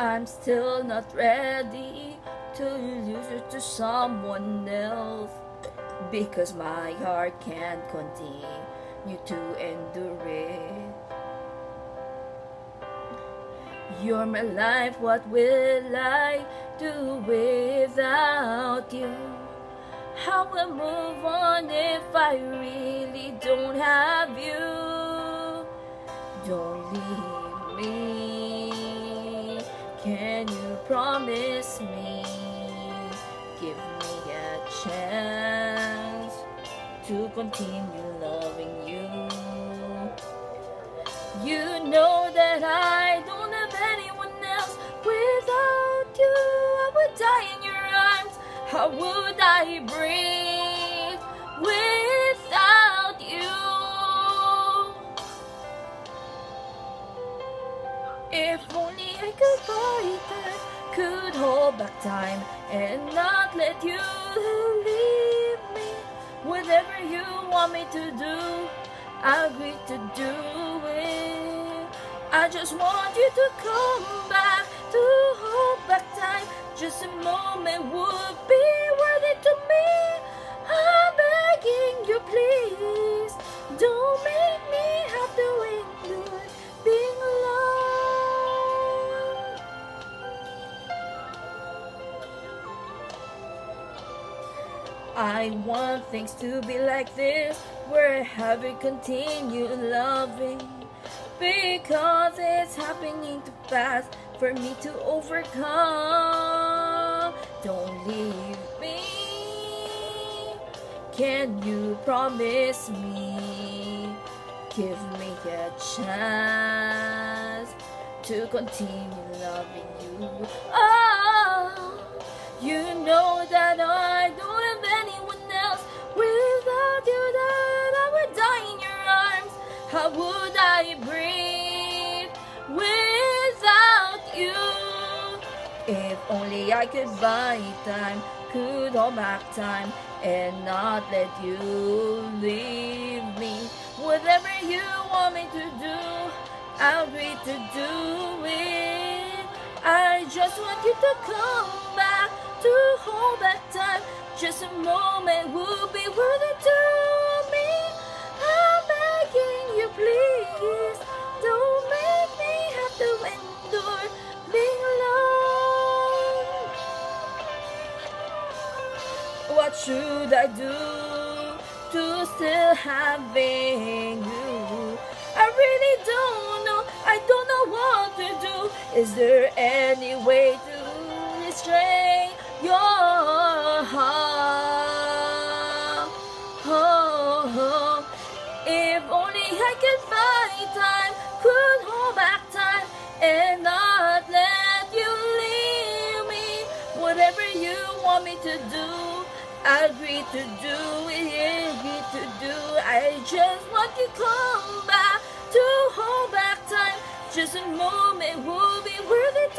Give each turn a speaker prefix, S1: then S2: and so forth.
S1: I'm still not ready to lose you to someone else because my heart can't continue to endure it. You're my life, what will I do without you? How will move on if I really don't have you? Don't leave me. Can you promise me? Give me a chance to continue loving you. You know that I don't have anyone else without you. I would die in your arms. How would I breathe without If only I could buy time, could hold back time and not let you leave me. Whatever you want me to do, I agree to do it. I just want you to come back to hold back time. Just a moment would be I want things to be like this, where it continue loving. Because it's happening too fast for me to overcome. Don't leave me. Can you promise me? Give me a chance to continue loving you. Oh, you know that I only I could buy time, could hold back time, and not let you leave me. Whatever you want me to do, I'll agree to do it. I just want you to come back to hold back time. Just a moment would be worth it to What should I do to still having you? I really don't know. I don't know what to do. Is there any way to restrain your heart? Oh, oh. If only I could find time, could hold back time, and not let you leave me. Whatever you want me to do, agree to do it, agree to do. I just want you to come back to hold back time. Just a moment will be worth it